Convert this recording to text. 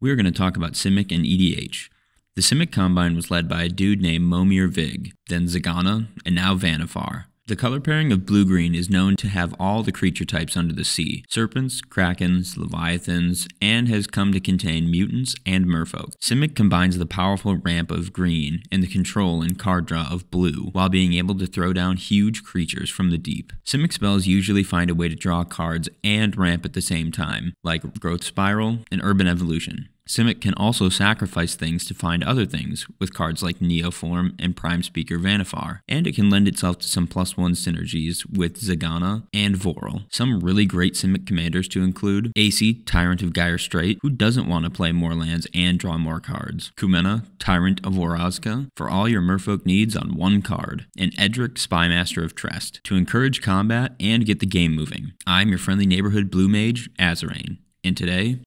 we are going to talk about Simic and EDH. The Simic Combine was led by a dude named Momir Vig, then Zegana, and now Vannifar. The color pairing of blue green is known to have all the creature types under the sea serpents, krakens, leviathans, and has come to contain mutants and merfolk. Simic combines the powerful ramp of green and the control and card draw of blue while being able to throw down huge creatures from the deep. Simic spells usually find a way to draw cards and ramp at the same time, like Growth Spiral and Urban Evolution. Simic can also sacrifice things to find other things, with cards like Neoform and Prime Speaker Vannifar, and it can lend itself to some plus one synergies with Zegana and Vorel. Some really great Simic commanders to include Aesi, Tyrant of Gyre Strait, who doesn't want to play more lands and draw more cards, Kumena, Tyrant of Orazca, for all your merfolk needs on one card, and Edric, Spymaster of Trest, to encourage combat and get the game moving. I'm your friendly neighborhood blue mage, Azoreign. And today,